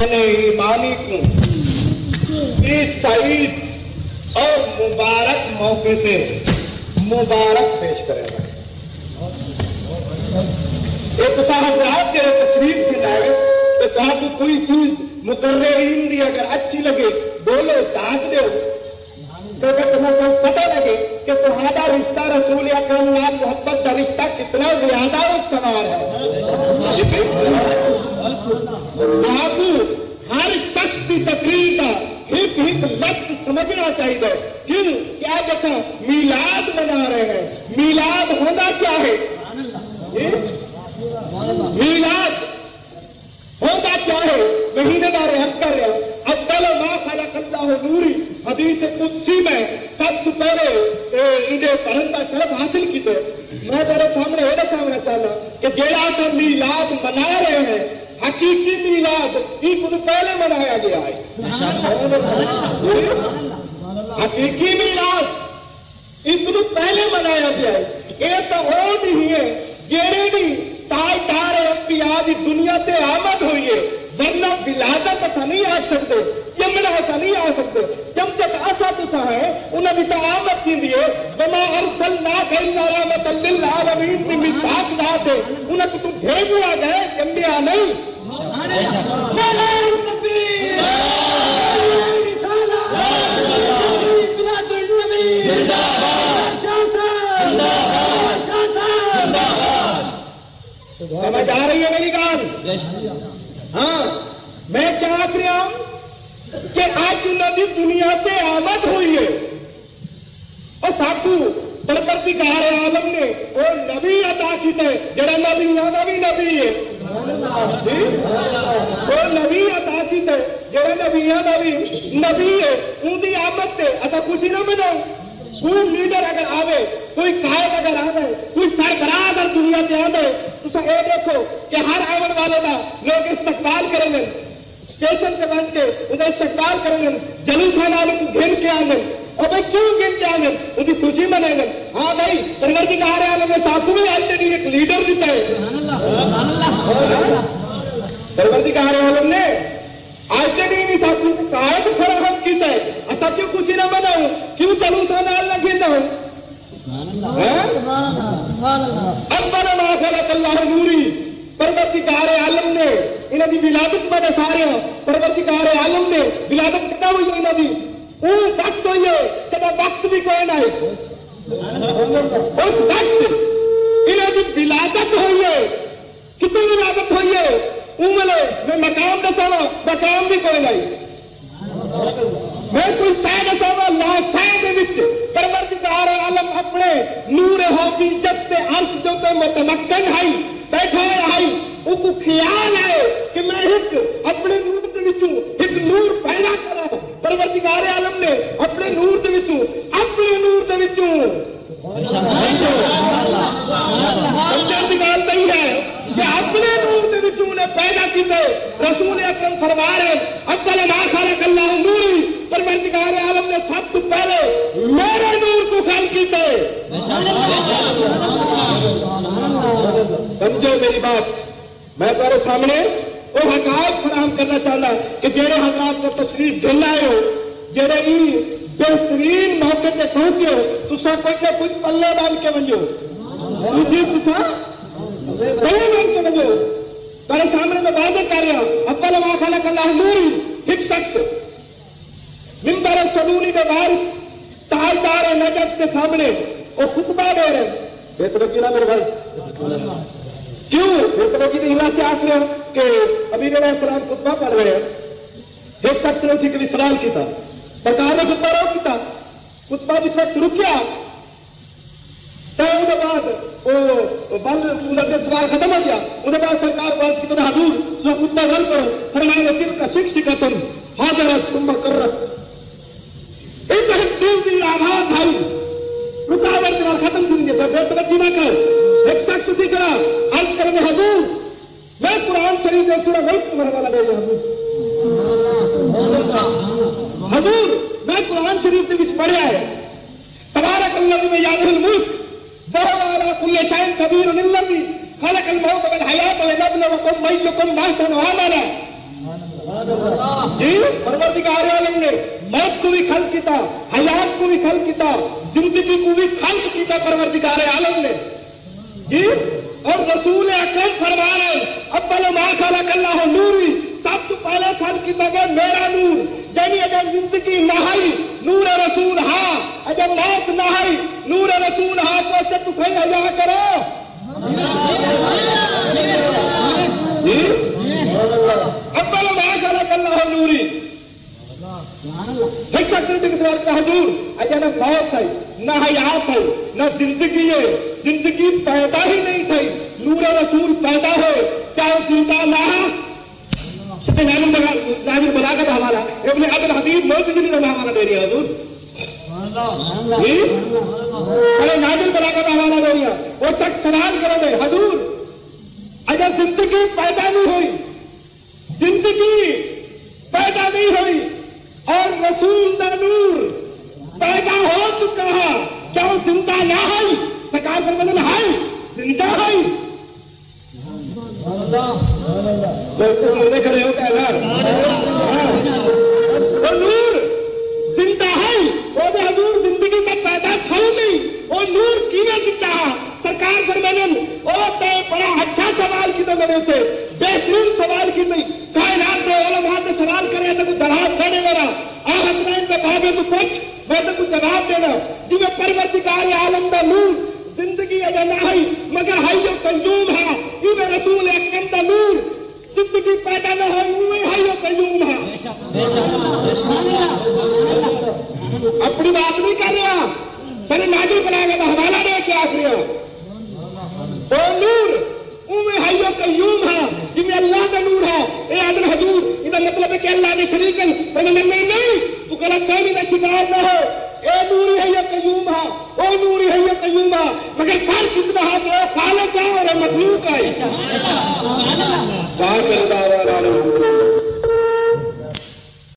मैंने ईमानी को इस सईद और मुबारक मौके से मुबारक पेश करेगा। एक साहब के तकरीब की लाए तो कहा कि कोई चीज़ मुकर्रीन दी अगर अच्छी लगे, बोलो, दाग दो। तो तुम्हें कोई पता लगे कि तुम्हारा रिश्ता रसूल अकरम नाल मोहब्बत का रिश्ता कितना ज़्यादा सवार है। बाबू हर शख्स की तकरीर का हित हित लफ्ज समझना चाहिए। क्यों? क्या जैसा मीलाद मना रहे हैं। मीलाद होना क्या है? मीलाद होता क्या है? महीने बारे अर्ज़ कर रहे हैं। अब्दल मा अल्लाह नूरी, हदीस कुदसी में सबसे पहले इन्हें पढ़न का शरफ हासिल किए मैं तेरे सामने ये दसाना चाहना कि जेड़ा सा मीलाद मना रहे हैं हकीकी मीलाद तो पहले मनाया गया है। हकीकी मीलाद तो पहले मनाया गया है। ये तो वो नहीं है जेड़े भी ताजदार अंबिया की दुनिया से आमद हुई है, वरना विलादत असा नहीं आ सकते, जमना असा नहीं आ सकते। जब तक असा तुसा है, उन्होंने तो आमद थी है। वमा अरसल ना इल्ला रहमतल लिल आलमीन की उन्हें तो तुम भेजा गए, जम्बिया नहीं। समझ आ रही है मेरी गाल? हाँ मैं क्या आख रहा हूँ कि आज नदी दुनिया से आमद हुई है। और साधु परवरदिगार आलम ने वो नबी अता किते जड़ा नबी का भी नबी है। नबी अता किते जड़ा नबिया का भी नबी है। उनकी आमद से असा खुशी ना मनाओ कोई लीडर अगर आवे, कोई कायद अगर आवे, कोई सरबराह अगर दुनिया से आवे तो ये देखो कि हर आवन वाले का लोग इस्तकबाल करेंगे। स्टेशन पे बन के उन्हें इस्तकबाल करेंगे। जलूसा वाले को घेर के आने। भाई क्यों गिन के आने उनकी खुशी मनेंगे हाँ भाई प्रगति का रहे वाले में सासू में आज नहीं, एक लीडर दिता है। प्रगति का रहे वाले ने? आज से नहीं सासू। कायद फराहम किया है? असा क्यों खुशी ना मनाओ क्यों जलूसा नाल ना गिन हो? अब्बल मा खलक नूरी। परवरदिगार आलम ने? इन्हां विलादत में सारे। परवरदिगार आलम ने? विलादत कदा हुई इन्हां वो वक्त हुई है तब वक्त भी कोई ना है उस वक्त इन्हां दी विलादत हुई है कितनी विलादत हुई है उमले मैं मकाम दसावा मकाम भी कोई नहीं मैं कोई सह दसावा ला सह दे विच परवरदिगार आलम अपने नूर होगी, जब से अर्श जो ते मुतमक्कन है। बैठा है उसको ख्याल है कि मैं एक अपने नूर के विचों एक नूर पैदा करा। परवरदिगार ने नूर की गल है कि अपने नूर के ने पैदा किए नूरी परवरदिगार आलम ने सब पहले मेरे नूर को खाल किए समझो मेरी बात मैं तुम्हारे सामने वो हकायत फराम करना चाहता कि जेड़े हजरात को तशरीफ़ दिल आए हो जेड़े बेहतरीन मौके ते पहुँचे हो तुसा कोई ना कुछ पल्ले बाँध के वंजो तुझे पूछा पल्ले बाँध के वंजो तेरे सामने मैं वादे कर रहा हूँ अब्बल मा खलक अल्लाह नूरी एक शख्स। मिंबर सलूनी के वारिस ताजदार नजफ के सामने वो खुतबा दे रहे हैं। बेतरकी ना मेरे भाई। क्यों? बेतरकी की हिला से आख रहे कि अभी सलाम खुतबा पढ़ रहे हैं। एक शख्स ने उठी कभी सलाम किया ने खुतबा जिस वक्त रुकिया तो उसके बाद वो बल उनके सवाल खत्म हो गया उसके बाद सरकार बस की तरह हजूर, जो खुतबा बल करो फरमाए तिल का शिक्षिका तुम हाजर तुम कर। एक दिल की आवाज़ आई रुकावट बाद खत्म सुन गया बेतवज्जी ना कर एक शख्स उठी करा अर्ज़ करने हजूर। मैं कुरान शरीफ में सूरह वक्त तुम्हारे वाला दे हजूर कुरान शरीफ के विच पढ़िया है तबारक अल्लाह में यादुल मुल्क वहुवा कुल्ले शैइन कबीर हयात परवरदिगार आलम ने मौत को भी खल्क किया, हयात को भी खल्क किया, ज़िंदगी को भी खल्क किया परवरदिगार आलम ने। जी, और रसूल अकरम फरमा रहे अव्वल मा खलक अल्लाह नूरी सब तो पहले खल्क किया गया मेरा नूर यानी अगर ज़िंदगी नहाई नूर रसूल हा मौत नहाई नूर रसूल हा तो अच्छा तो सही हया करो। मा खलक अल्लाह नूरी। शख्स ने सवाल कहा हजूर न मौत है न हयात है न ज़िंदगी है। ज़िंदगी पैदा ही नहीं थी। नूर रसूल पैदा है। क्या ज़िंदा ना? है सत्य नाजिर बलागत हमारा। इब्ने अब्दुल हबीब मौत में हमारा दे रही है, हजूर। अरे नाजिर बलागत हमारा है वो शख्स सवाल कर दे हजूर, अगर ज़िंदगी पैदा नहीं हुई, ज़िंदगी पैदा नहीं हुई और रसूल दा नूर पैदा हो चुका है, क्या वो ज़िंदा ना है सरकार फरमान है ज़िंदा है तो मुझे खड़े हो कहना वो नूर ज़िंदा है वो भी हजूर ज़िंदगी में पैदा था ही नहीं वो नूर किवे ज़िंदा है सरकार फरमाने ओ तो बड़ा अच्छा तो मेरे से बेहतरीन सवाल की नहीं। कायनात दे वाला वहाँ से सवाल करे तो कुछ जवाब देने मेरा आ हसनैन के बाबे तो पूछ मैं तो कुछ जवाब देना। जिਵੇਂ परवरदिगार आलम का नूर। ज़िंदगी अजा ना है, मगर है जो कयूम है। इवे रसूल अकरम दा नूर। ज़िंदगी पैदा न हो उवे है जो कयूम है। अपनी बात नहीं कर रहा। तेरे नाजिर बनाएगा तो हवाला दे के आख रहा ओ नूर उमे है जो कयूम है अल्लाह का नूर है। ए आदम हजूर इसका मतलब है कि अल्लाह के शरीक है नहीं नहीं तू गलत फहमी का शिकार न हो। ए नूरी है या कयूम है। ओ नूरी है या कयूम है। मगर फ़र्क इतना है कि खालिक है और मखलूक है। बाहर मिलता